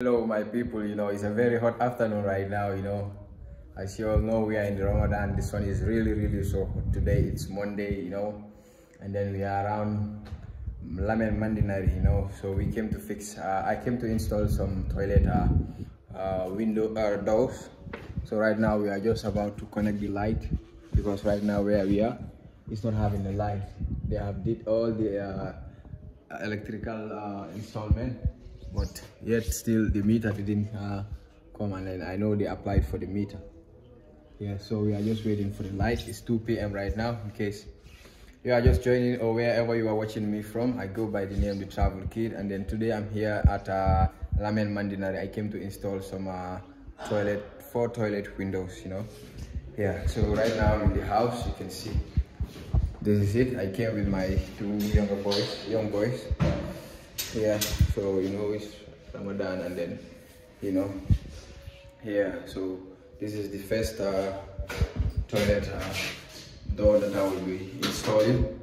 Hello, my people. You know, it's a very hot afternoon right now. You know, as you all know, we are in the Ramadan. This one is really, really so hot. Today it's Monday. You know, and then we are around Lamin Mandinari. You know, so we came to fix. Uh, I came to install some toilet uh, uh, window uh, doors. So right now we are just about to connect the light because right now where we are, it's not having the light. They have did all the uh, electrical uh, installment but yet still the meter didn't uh, come and then I know they applied for the meter. Yeah so we are just waiting for the light. It's 2 p.m right now in case you are just joining or wherever you are watching me from. I go by the name the travel kid and then today I'm here at uh, Lamin Mandinari. I came to install some uh, toilet four toilet windows you know? Yeah so right now I'm in the house you can see. This is it. I came with my two younger boys young boys yeah. So you know it's ramadan and then you know yeah so this is the first uh, toilet uh, door that i will be installing.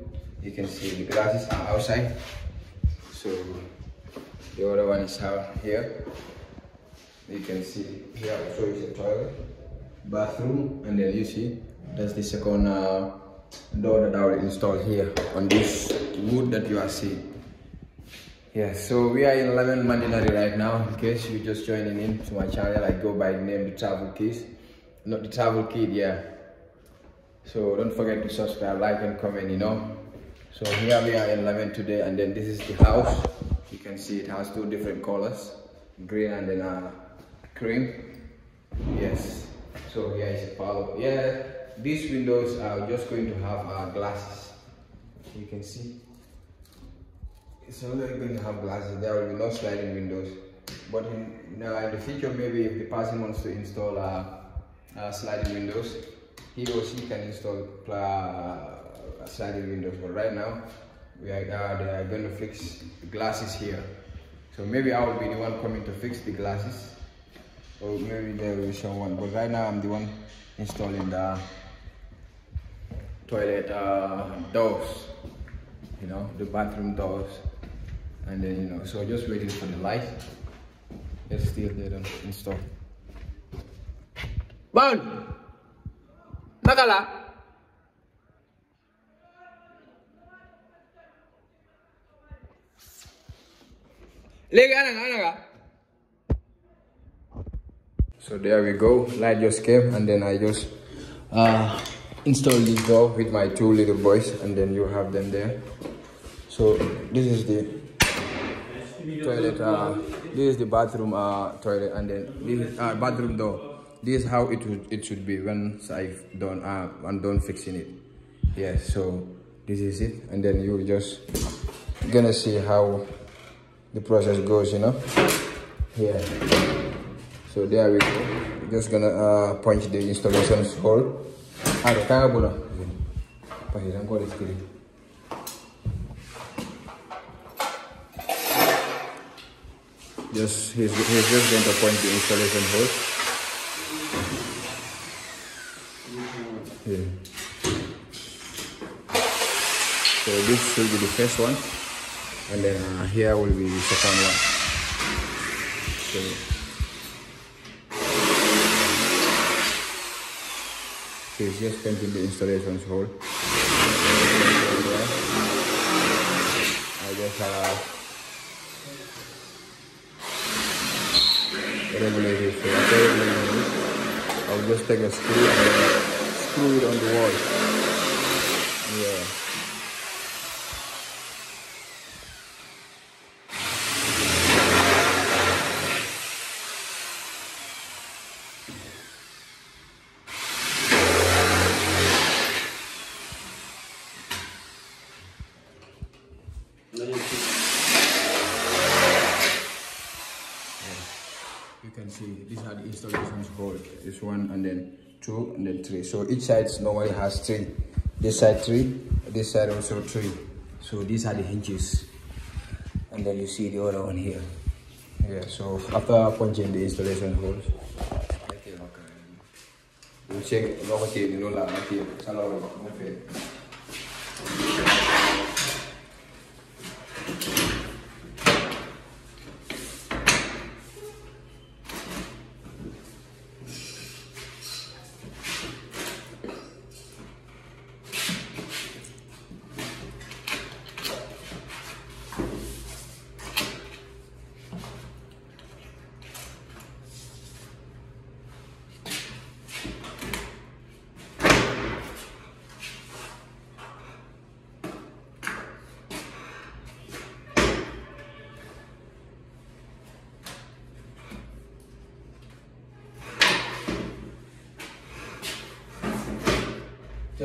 You can see the glasses are outside. So the other one is out here. You can see here also is a toilet bathroom and then you see that's the second uh, door that i will install here on this wood that you are seeing yeah, so we are in Lamin Mandinari right now. In case you're just joining in to my channel, I go by the name The Travel Kids. Not The Travel Kid, yeah. So don't forget to subscribe, like and comment, you know. So here we are in Lamin today and then this is the house. You can see it has two different colors. Green and then uh, cream. Yes. So here is a parlor. Yeah, these windows are just going to have uh, glasses. You can see it's only going to have glasses. There will be no sliding windows. But in, uh, in the future, maybe if the person wants to install uh, uh, sliding windows, he or she can install uh, sliding windows. But right now, we are, they are going to fix the glasses here. So maybe I will be the one coming to fix the glasses. Or maybe there will be someone. But right now, I'm the one installing the toilet uh, doors. You know, the bathroom doors and then you know so just waiting for the light. It's still there don't install Bon. Nakala. Legi ananga ananga So there we go. Light just came and then I just uh install this door with my two little boys and then you have them there. So this is the toilet uh, this is the bathroom uh, toilet and then this is uh, bathroom door. This is how it would it should be once i've done uh i'm done fixing it. Yeah so this is it. And then you just gonna see how the process goes you know? Yeah. So there we go. Just gonna uh punch the installation hole just he's, he's just going to point the installation hole. Here so this will be the first one. And then uh, here will be the second one. So he's just painting the installation hole. I just uh, I'll uh, just take a screw and screw it on the wall yeah you can see these are the installations hole this one and then two and then three. So each side normally has three. This side three this side also three. So these are the hinges. And then you see the other one here. Yeah so after punching the installation holes you check you know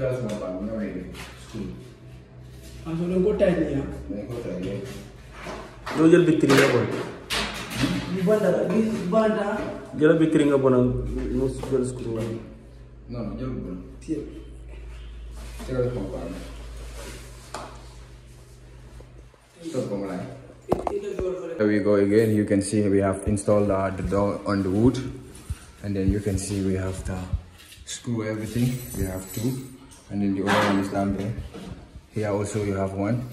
Tell us more about Mary School. so danga ko tight nii. May ko try again. doo jël victime nga bon bi banta la bi banta. jëla victime nga bon mu jël screw nga No, no, jël ko. tiye. Tell us more about it. Stop for like. Here we go again. You can see we have installed uh, the door on the wood, and then you can see we have the screw everything. We have two, and then the other one is down there. Here also you have one.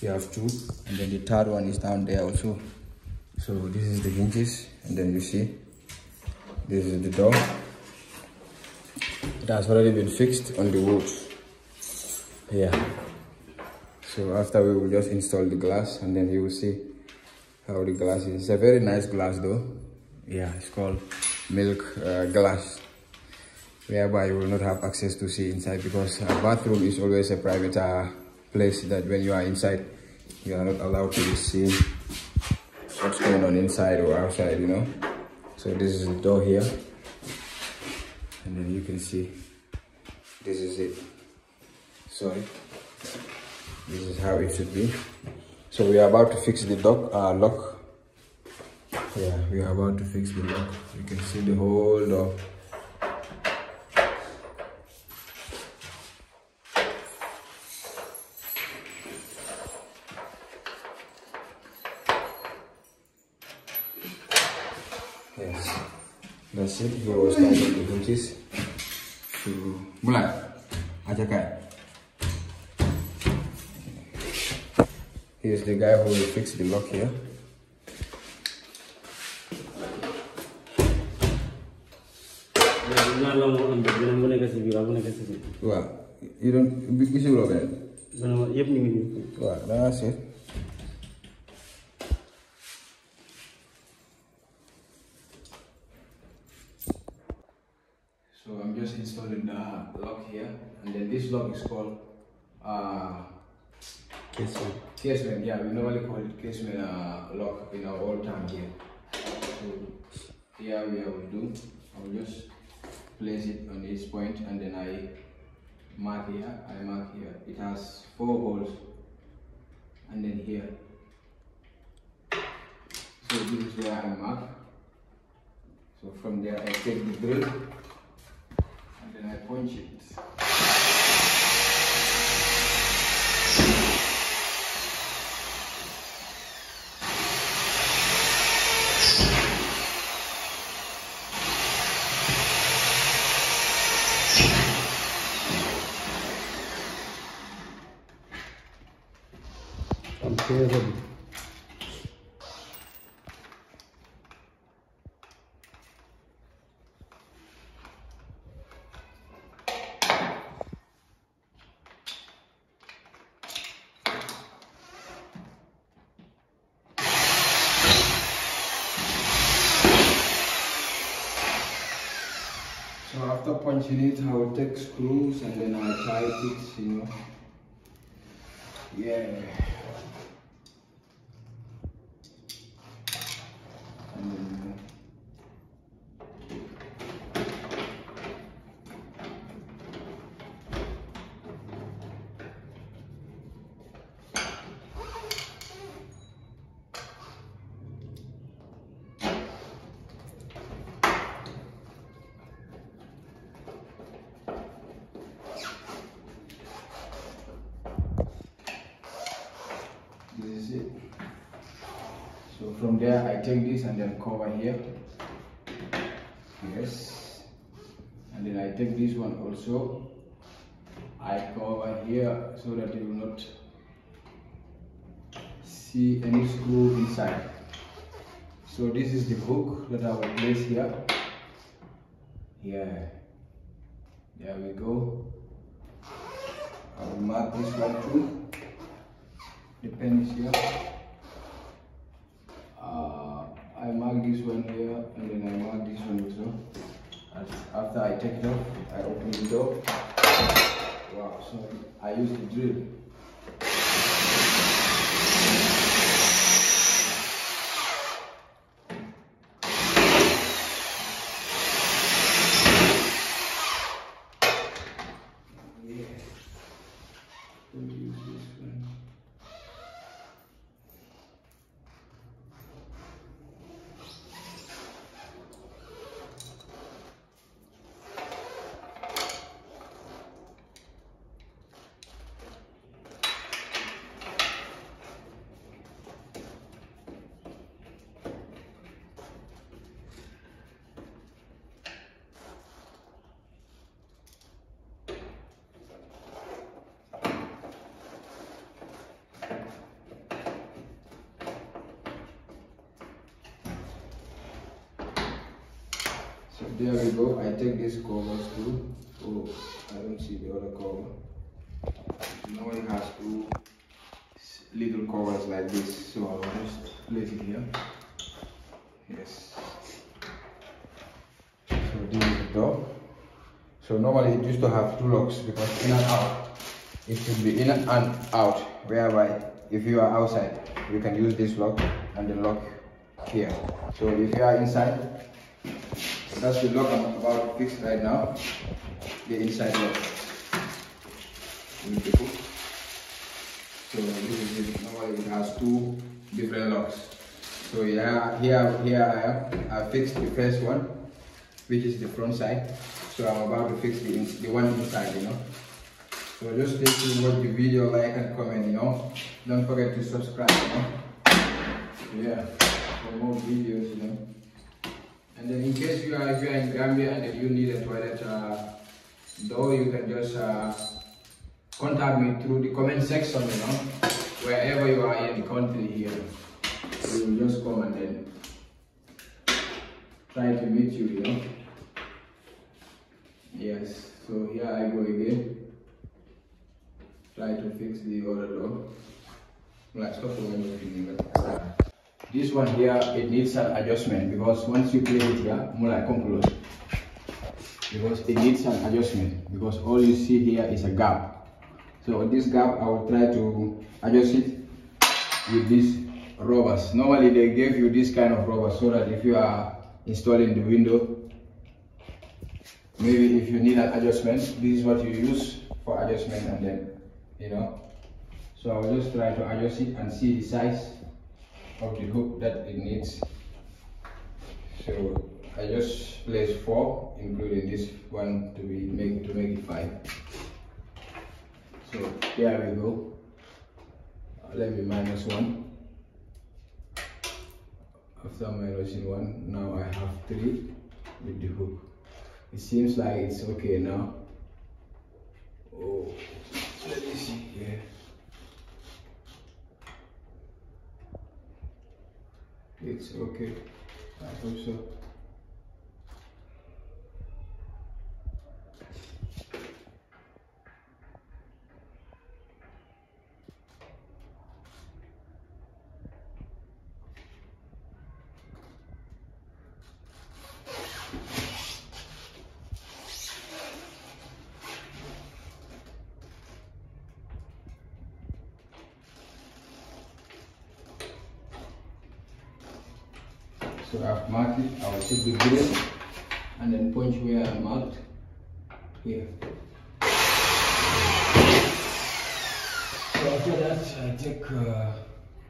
You have two, and then the third one is down there also. So this is the hinges, and then you see this is the door. It has already been fixed on the wood. Yeah. So after we will just install the glass and then you will see how the glass is. It's a very nice glass though. Yeah, it's called milk uh, glass. Whereby you will not have access to see inside because a bathroom is always a private uh, place that when you are inside, you are not allowed to see what's going on inside or outside, you know. So this is the door here. And then you can see this is it. Sorry this is how it should be so we are about to fix the dock uh, lock yeah we are about to fix the lock you can see the whole door yes that's it he was tightening the hinges to mulai aja kayak Here's the guy who will fix the lock here. naa la moo am beneen bu nekk si biir bu nekk si biir Well, you don't be sure of it. beneen yëpp ñu ngi nii Well, that's it. So I'm just installing the lock here, and then this lock is called uh, casement. Yeah, we normally call it casement uh, lock in our old town here. So here we will do. I will just place it on this point, and then I mark here. I mark here. It has four holes, and then here. So this is where I mark. So from there I take the drill, and then I punch it. So after punching it, I will take screws and then I'll tight it, you know. Yeah. And then, this is it. So from there, I take this and then cover here. Yes. And then I take also. I cover here so that you will not see any screw inside. So this is the hook that I will place here. Here. There we go. I will mark this one too. The pen is here. Uh, I mark this one here and then I mark this one also. After I take it off, I open the door. Wow, so I use the drill. Yeah. There we go. I take this cover too. Oh, I don't see the other cover. Now it has two little covers like this. So I'll just place it here. Yes. So this is the door. So normally it used to have two locks because in and out. It should be in and out. Whereby if you are outside, you can use this lock and the lock here. So if you are inside, that's the lock I'm about to fix right now. The inside lock. Hook. So this is it. Normally it has two different locks. So yeah, here here I. I fixed the first one, which is the front side. So I'm about to fix the the one inside, you know. So just stay tuned, watch the video, like and comment, you know. Don't forget to subscribe, you know. Yeah, for more videos, you know. And then in case you are are in Gambia and you need a toilet uh, door, you can just uh, contact me through the comment section, you know. Wherever you are in the country here, we will just come and then try to meet you, you know. Yes, so here I go again. Try to fix the other door. Like, stop. This one here, it needs an adjustment because once you play it here, more like close. Because it needs an adjustment because all you see here is a gap. So this gap, I will try to adjust it with these rubbers. Normally they give you this kind of rubber so that if you are installing the window, maybe if you need an adjustment, this is what you use for adjustment and then, you know. So I will just try to adjust it and see the size of the hook that it needs. So I just place four, including this one to be make to make it five. So there we go. Let me minus one. After minusing one, now I have three with the hook. It seems like it's okay now. Oh, let me see here. It's okay. I hope so I've marked it, I will take the drill and then punch where I marked here. So after that, I take uh,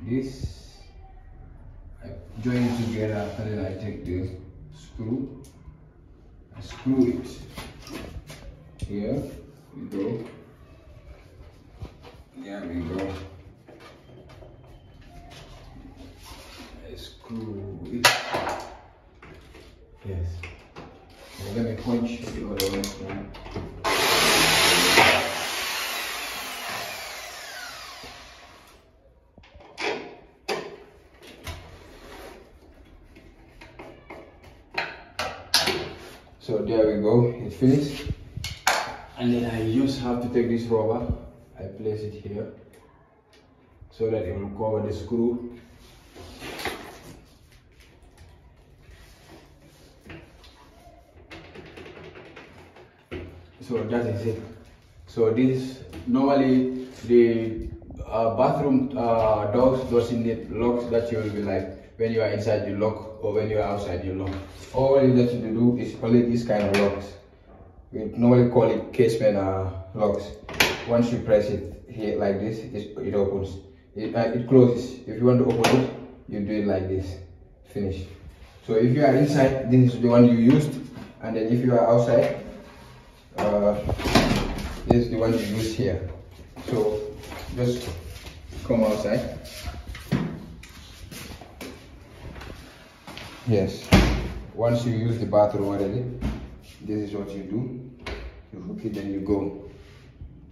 this, I join it together and then I take the screw, I screw it. Here we go. There we go. I screw it. Yes. And let me punch the other one. down. So there we finished. And then I just have to take this rubber, I place it here so that it will cover the screw. So that is it. So this normally the uh, bathroom uh, doors doesn't need locks that you will be like when you are inside you lock or when you are outside you lock. All you need to do is only this kind of locks we normally call it casement uh, locks. Once you press it here like this it, it opens. It, uh, it closes. If you want to open it you do it like this. Finish. So if you are inside this is the one you used. And then if you are outside uh, this is the one you use here. So just come outside. Yes. Once you use the bathroom already, this is what you do. You hook it then you go.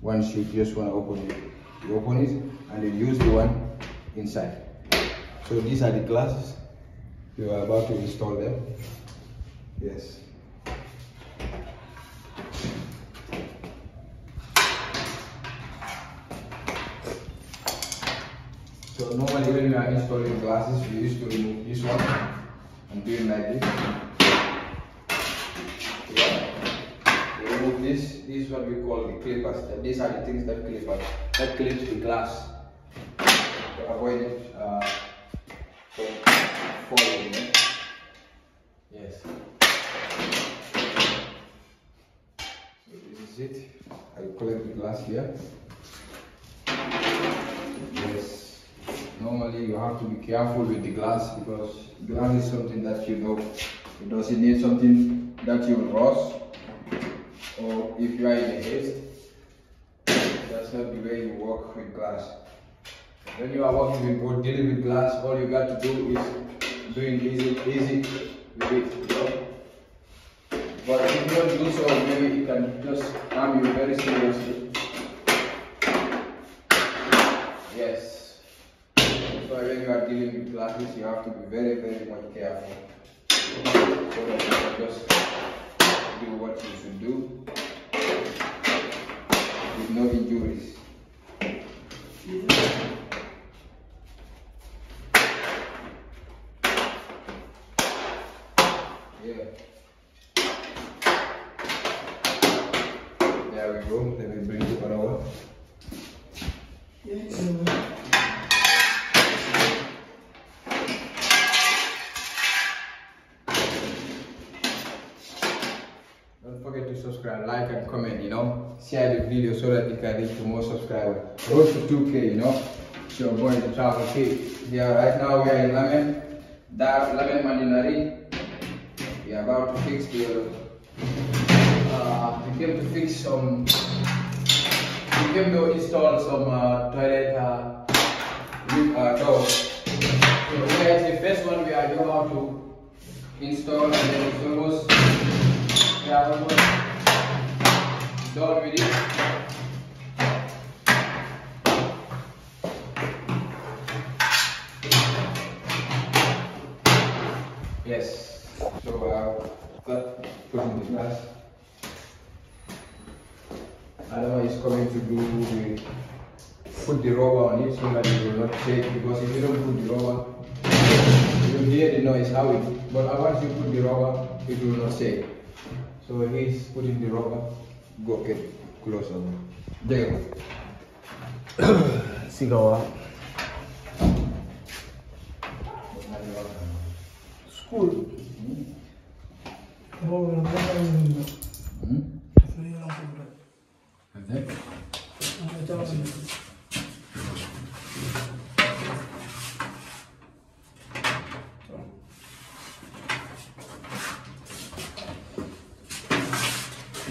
Once you just want to open it you open it and then use the one inside. So these are the glasses you are about to install them. Yes. So normally when you are installing glasses you used to remove this one and do it like this. This. This is what we call the clippers. And these are the things that clip us. That clips the glass to avoid it uh, from falling. eh? Yes. So this is it. I collect the glass here. Yes. Normally you have to be careful with the glass because glass is something that you know it doesn't need something that you will rust or if you are in a haste. That's not the way you work with glass. When you are working with dealing with glass, all you got to do is doing easy easy with it. You know? But if you don't do so, maybe it can just harm you very seriously. Yes. That's why when you are dealing with glasses, you have to be very, very much careful. So that you can just do what you should do with no injuries. Yeah. There we go. Let me bring the other one. Don't forget to subscribe, like, and comment. You know, share the video so that you can reach to more subscribers. Road to 2K. You know, it's your boy the Travel Kid. Yeah, right now we are in Lamin, Dar Lamin Mandinari. We are about to fix the. Uh, we came to fix some. We came to install some uh, toilet uh, uh, doors. So the first one we are going how to install, and then it's almost done with it. Yes. So uh, that put in the glass. I don't know it's coming to do the put the rubber on it so that it will not shake because if you don't put the rubber you will hear the noise how it but once you put the rubber it will not shake. So he's putting the rubber. Go get closer. There. Sigawa. School. Boobu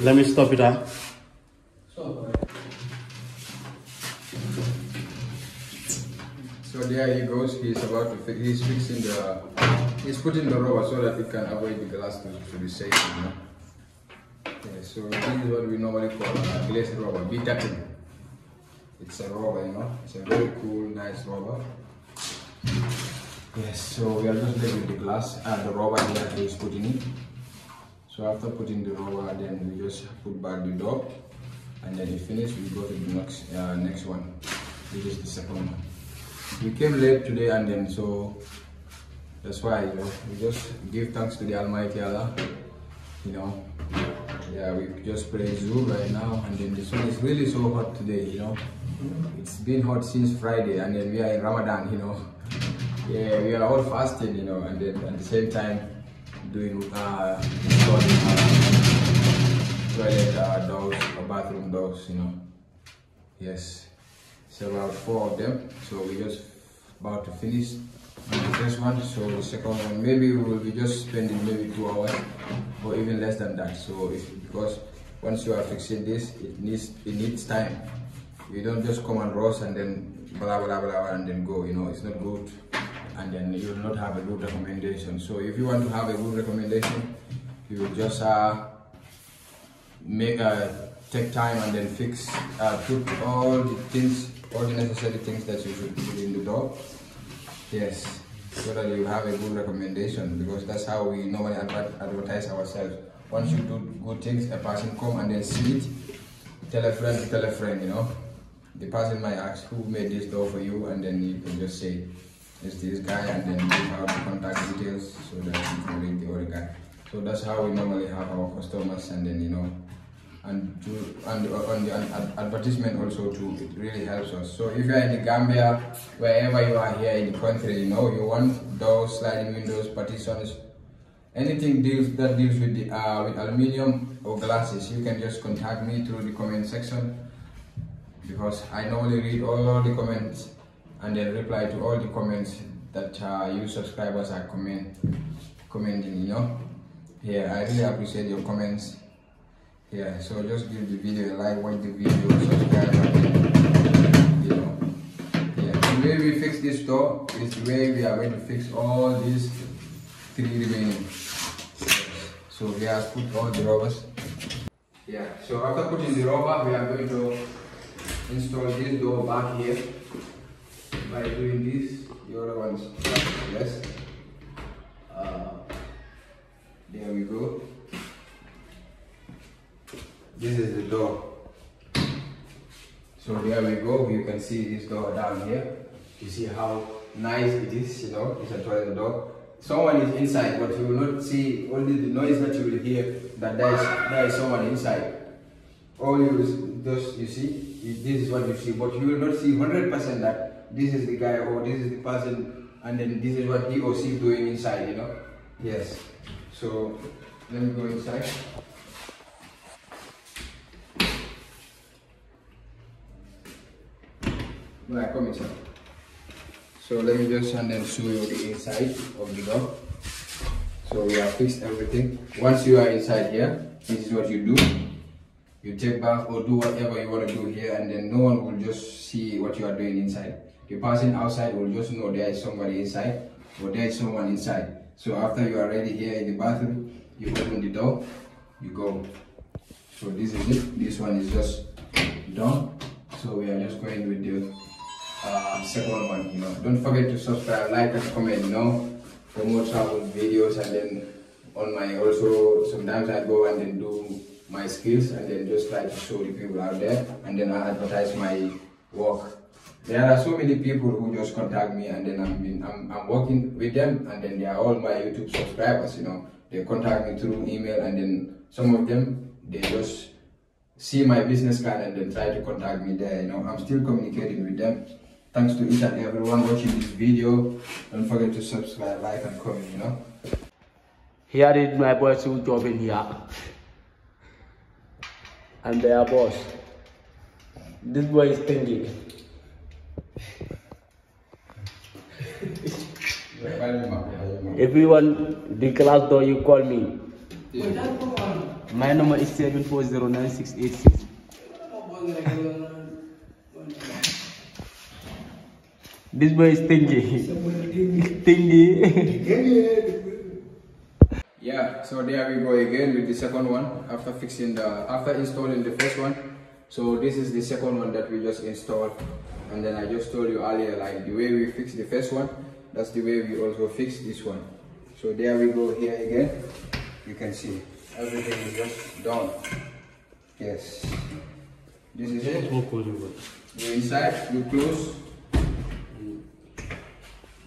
Let me stop it, huh? So there he goes. He's about to. Fi- he's fixing the. He's putting the rubber so that it can avoid the glass to, to be safe. You know. Yeah, so this is what we normally call uh, glazed rubber, betatin. It's a rubber, you know. It's a very cool, nice rubber. Yes. So we are just left with the glass and the rubber that he's putting in. So after putting the rubber, then we just put back the door, and then if finished, we go to the next uh, next one, which is the second one. We came late today, and then so that's why you know we just give thanks to the Almighty Allah. You know, yeah, we just pray Zuhr right now, and then the sun is really so hot today. You know, it's been hot since Friday, and then we are in Ramadan. You know, yeah, we are all fasting. You know, and then at the same time doing uh, installing uh, toilet uh, doors or bathroom doors. You know, yes, it's about four of them. So we just about to finish the first one. So the second one, maybe we will be just spending maybe two hours or even less than that. So if because once you are fixing this, it needs it needs time. You don't just come and rush and then blah blah blah blah and then go. You know, it's not good, and then you will not have a good recommendation. So if you want to have a good recommendation, you will just uh, make uh, take time and then fix uh, put all the things all the necessary things that you should put in the door. Yes so that you have a good recommendation because that's how we normally adver- advertise ourselves. Once you do good things a person come and then see it tell a friend tell a friend you know. The person might ask who made this door for you, and then you can just say it's this guy, and then give out the contact details so that you can ring the other guy. So that's how we normally have our customers, and then you know, and to and on the ad- advertisement also too, it really helps us. So if you're in the Gambia, wherever you are here in the country, you know, you want doors, sliding windows, partitions, anything deals that deals with the uh, with aluminium or glasses, you can just contact me through the comment section because I normally read all the comments and then reply to all the comments that uh, you subscribers are comment commenting. You know, yeah, I really appreciate your comments. Yeah, so just give the video a like, watch the video, subscribe, and you know. Yeah, the way we fix this door is the way we are going to fix all these three remaining. So we have put all the rubbers. Yeah, so after putting the rubber, we are going to install this door back here by doing this. The other one's yes. Uh, there we go. This is the door. So there we go. You can see this door down here. You see how nice it is. You know, it's a toilet door. Someone is inside, but you will not see only the noise that you will hear. That there is there is someone inside. All you just you see. This is what you see, but you will not see hundred percent that this is the guy or this is the person, and then this is what he or she doing inside. You know. Yes. So let me go inside. Right, come inside. So let me just and then show you the inside of the door. So we have fixed everything. Once you are inside here, this is what you do. You take bath or do whatever you want to do here and then no one will just see what you are doing inside. The person outside will just know there is somebody inside or there is someone inside. So after you are ready here in the bathroom, you open the door, you go. So this is it. This one is just done. So we are just going with the uh, second one, you know. Don't forget to subscribe, like and comment, you know, for more travel videos and then on my also sometimes I go and then do my skills and then just try to show the people out there and then I advertise my work. There are so many people who just contact me and then I'm, I'm, I'm working with them and then they are all my YouTube subscribers, you know. They contact me through email and then some of them, they just see my business card and then try to contact me there. You know, I'm still communicating with them. Thanks to each and everyone watching this video. Don't forget to subscribe, like, and comment. You know. Here is my boss who job in here. I'm their boss. This boy is thinking. Everyone, the class door, you call me. My number is 7409686. This boy is thinking. thinking. Yeah. So there we go again with the second one. After fixing the, after installing the first one. So this is the second one that we just installed. And then I just told you earlier, like the way we fix the first one, that's the way we also fix this one. So there we go here again. You can see everything is just done. Yes. This is it. you're inside, you close.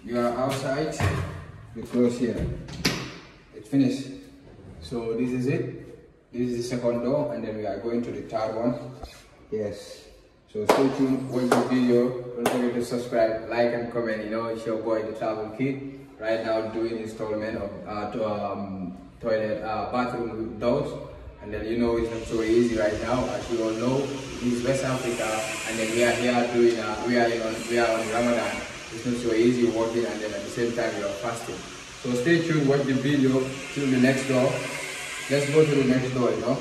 You are outside, you close here. It's finished. So this is it. This is the second door, and then we are going to the third one. Yes. So stay tuned, watch the video. Don't forget to subscribe, like, and comment. You know, it's your boy, the Travel Kid. Right now, doing installment of uh, to, um, toilet, uh, bathroom doors. And then you know it's not so easy right now, as you all know. Is West Africa, and then we are here doing. Uh, we are in on, we are on Ramadan. It's not so easy working, and then at the same time we are fasting. So stay tuned, watch the video till the next door. Let's go to the next door, you know.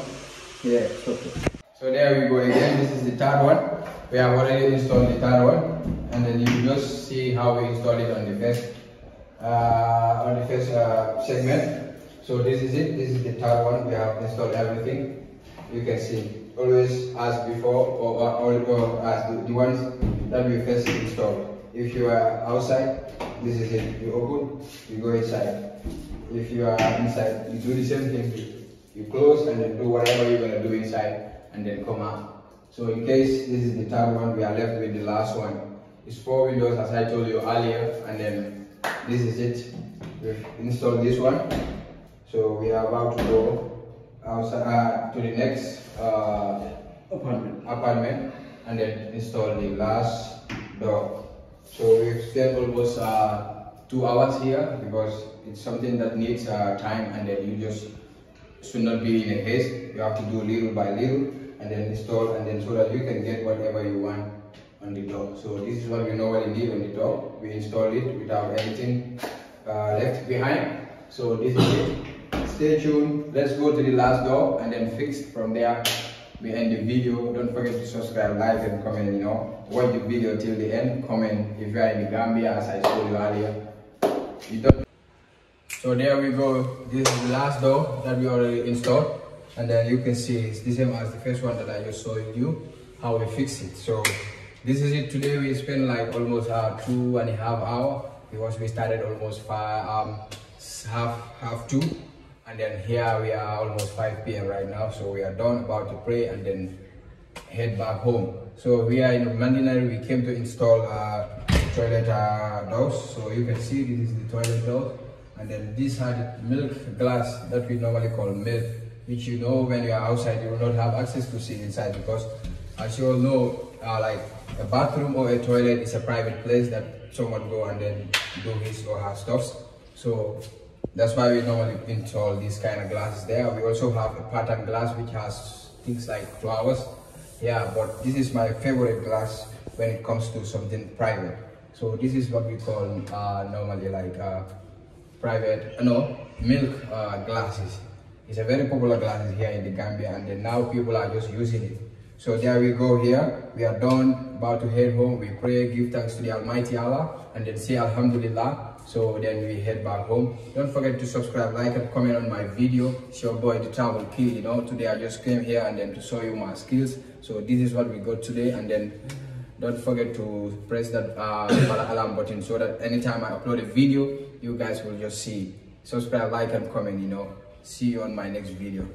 Yeah, okay. So there we go again. This is the third one. We have already installed the third one, and then you just see how we install it on the first uh, on the first uh, segment. So this is it. This is the third one. We have installed everything. You can see. Always as before, or, or, or as the, the ones that we first installed. If you are outside, this is it. You open, you go inside. If you are inside, you do the same thing. You close and then do whatever you're gonna do inside, and then come out. So in case this is the third one, we are left with the last one. It's four windows as I told you earlier, and then this is it. We've installed this one. So we are about to go outside uh, to the next uh, Apartment. apartment and then install the last door. So we've spent almost uh, two hours here because it's something that needs uh, time and then you just should not be in a haste. You have to do little by little and then install and then so that you can get whatever you want on the door. So this is what we normally need on the door. We install it without anything uh, left behind. So this is it. Stay tuned. Let's go to the last door and then fix from there. We end the video. Don't forget to subscribe, like, and comment. You know, watch the video till the end. Comment if you are in the Gambia, as I told you earlier. You. So there we go. This is the last door that we already installed, and then you can see it's the same as the first one that I just showed you how we fix it. So this is it. Today we spent like almost uh, two and a half hour because we started almost five um half half two and then here we are almost 5 p.m right now so we are done about to pray and then head back home so we are in Mandinari we came to install uh, toilet uh, doors so you can see this is the toilet door and then this are milk glass that we normally call milk which you know when you are outside you will not have access to see inside because as you all know uh, like a bathroom or a toilet is a private place that someone go and then do his or her stuffs so that's why we normally install these kind of glasses there. We also have a pattern glass which has things like flowers. Yeah, but this is my favorite glass when it comes to something private. So this is what we call uh, normally like uh, private, uh, no, milk uh, glasses. It's a very popular glasses here in the Gambia and then now people are just using it. So there we go here. We are done, about to head home. We pray, give thanks to the Almighty Allah and then say Alhamdulillah. So then we head back home. Don't forget to subscribe, like and comment on my video. It's your boy, the Travel Kid, you know. Today I just came here and then to show you my skills. So this is what we got today and then don't forget to press that uh, alarm button so that anytime I upload a video, you guys will just see. Subscribe, like and comment, you know. See you on my next video.